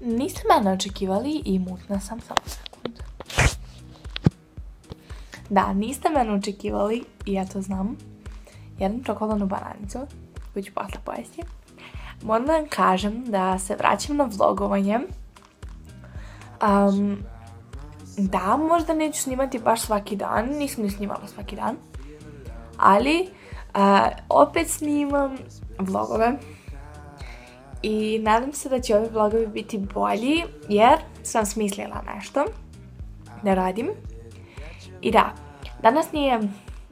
Niste mene očekivali i mutna sam samo sekund. Da, niste mene očekivali i ja to znam. Jednu čokoladnu bananicu koju ću posle pojesti. Moram da vam kažem da se vraćam na vlogovanje. Um, da, možda neću snimati baš svaki dan, nisam ni snimala svaki dan. Ali, uh, opet snimam vlogove i nadam se da će ovi vlogovi biti bolji jer sam smislila nešto da radim. I da, danas nije,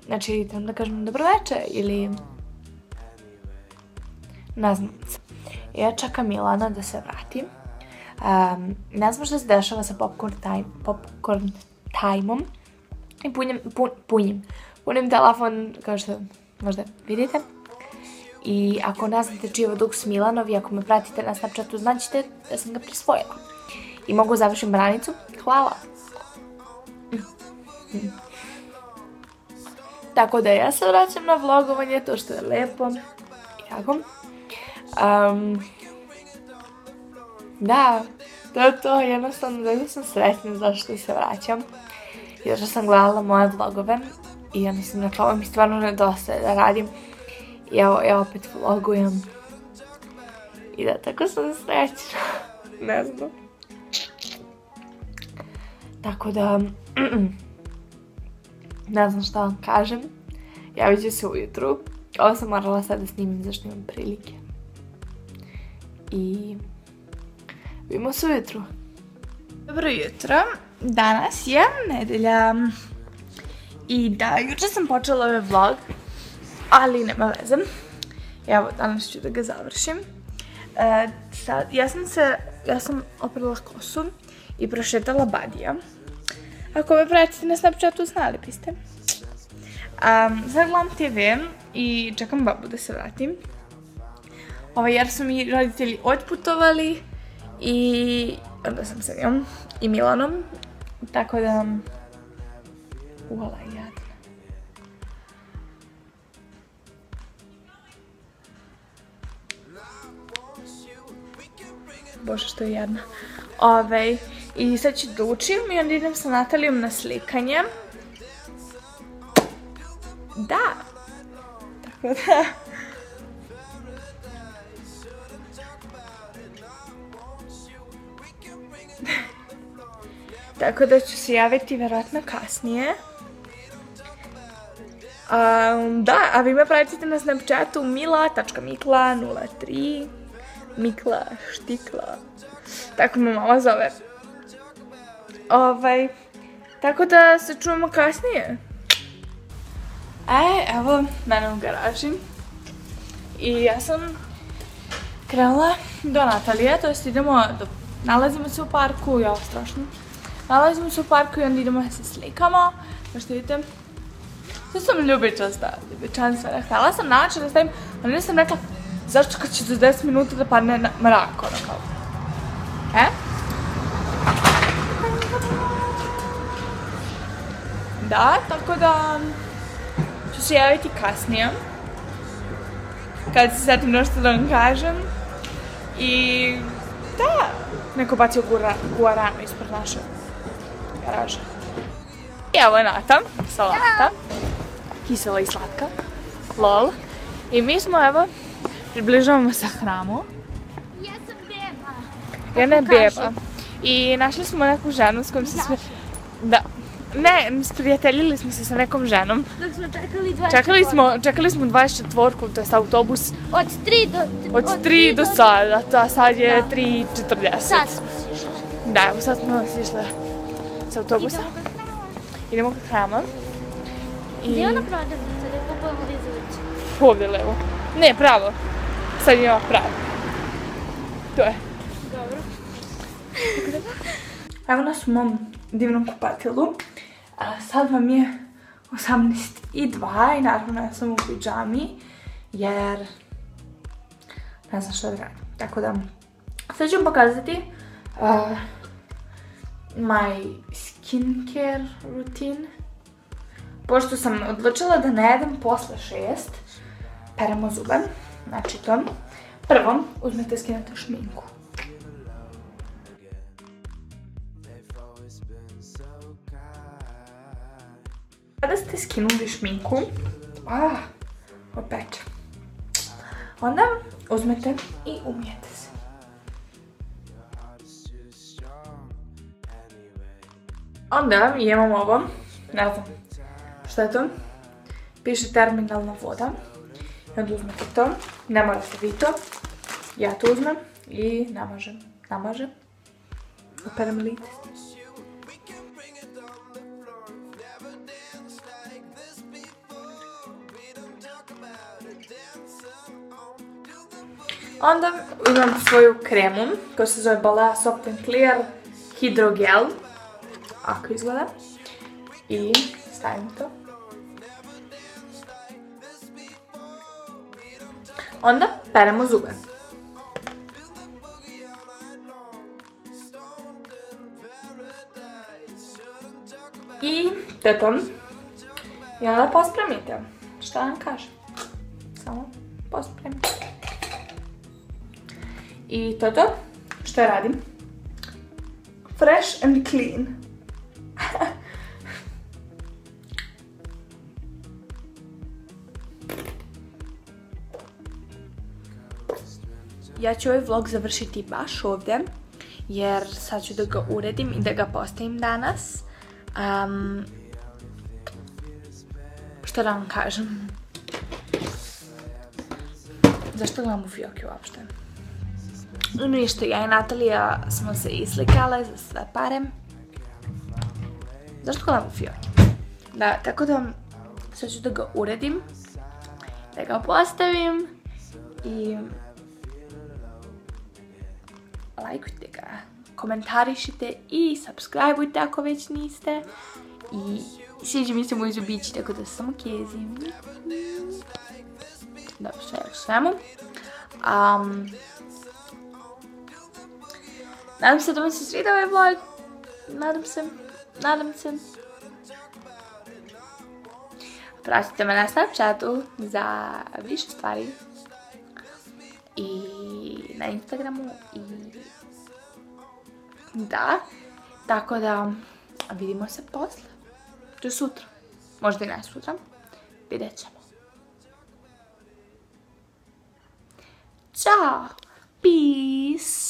znači, da kažem dobroveče ili ne znam. Ja čekam Milana da se vrati. Um, ne znam što se dešava sa popcorn, time, popcorn time-om. I punjem, pun, punjim. Punim telefon, kao što možda vidite. I ako ne znate čiji je Dux Milanov i ako me pratite na Snapchatu, znaćete da sam ga prisvojila. I mogu završim branicu. Hvala. Tako da ja se vraćam na vlogovanje, to što je lepo tako. Um, da, to je to, jednostavno da sam sretna zašto se vraćam. Zašto sam gledala moje vlogove i jednostavno kao mi stvarno nedostaje da radim. Evo, ja opet vlogujem. I da, tako sam srećna. ne znam. Tako da, ne znam šta vam kažem. Javit ću se ujutru. Ovo sam morala sad da snimim zašto imam prilike. I vidimo se ujutru. Dobro jutro. Danas je nedelja. I da, juče sam počela ovaj vlog ali nema veze. Evo, danas ću da ga završim. E, sad, ja sam se, ja sam oprala kosu i prošetala Badija. Ako me pratite na Snapchatu, znali biste. Um, sad gledam TV i čekam babu da se vratim. Ovaj, jer su mi roditelji otputovali i onda sam sa njom i Milanom. Tako da... Uvala ja. Bože što je jedna. Ove, I sad ću da učim i onda idem sa Natalijom na slikanje. Da. Tako da... Tako da ću se javiti verovatno kasnije. Um, da, a vi me pratite na Snapchatu mila.mikla03 Mikla, Štikla, tako me mama zove. Ovaj, tako da se čujemo kasnije. E, evo, mene u garaži. I ja sam krenula do Natalije, to jest idemo, do, nalazimo se u parku, ja strašno. Nalazimo se u parku i onda idemo da se slikamo. Kao što vidite, sve sam ljubičasta, ljubičanstvena. Htjela sam naći da stavim, ali nisam rekla, zašto kad će za 10 minuta da padne na mrak, ono kao. E? Da, tako da ću se javiti kasnije. Kad se setim nešto da vam kažem. I da, neko bacio guaranu ispred naše garaže. I evo je Nata, salata. Kisela i slatka. Lol. I mi smo, evo, približavamo se hramu. Ja sam beba. Ja ne beba. I našli smo neku ženu s kojom se sve... Da. Ne, sprijateljili smo se sa nekom ženom. Dok smo čekali 24. Čekali smo, čekali smo 24-ku, to je autobus. Od 3 do... Od 3 do sada, a sad je 3.40. Sad smo sišli. Da, evo sad smo sišli sa autobusa. Idemo kod hrama. I... Gdje je ona prodavnica da kupujemo lizović? Ovdje levo. Ne, pravo. Sad ima pravo. To je. Dobro. Evo nas u mom divnom kupatilu. A sad vam je 18.02 i naravno ja sam u pijami jer ne znam što da radim. Tako da sad ću vam pokazati uh, my skincare routine. Pošto sam odlučila da ne jedem posle šest, peremo zube. Znači to. Prvo, uzmete skinete šminku. Kada ste skinuli šminku, ah, opeče. Onda uzmete i umijete se. Onda imamo ovo, ne znam, šta je to? Piše terminalna voda. I onda uzmete to, ne morate vi to. Ja to uzmem i namažem, namažem. Operem lice. Onda imam svoju kremu koja se zove Balea Soft and Clear Hydrogel. Ako izgleda. I stavim to. Onda peremo zube. I to je to. I onda pospremite. Šta vam kažem? Samo pospremite. I to je to. Što radim? Fresh and clean. Ja ću ovaj vlog završiti baš ovdje, jer sad ću da ga uredim i da ga postavim danas. Um, što da vam kažem? Zašto gledam u fioki uopšte? Ništa, ja i Natalija smo se islikale za sve pare. Zašto gledam u fioki? Da, tako da sad ću da ga uredim, da ga postavim i lajkujte ga, komentarišite i subscribeujte ako već niste. I sviđa mi se moji zubići, tako da samo kezim. Dobro, sve u svemu. Um, nadam se da vam se svidio ovaj vlog. Nadam se. Nadam se. Pratite me na Snapchatu za više stvari. I na Instagramu i da. Tako da vidimo se posle. To je sutra. Možda i ne sutra. Vidjet ćemo. Ćao! Peace!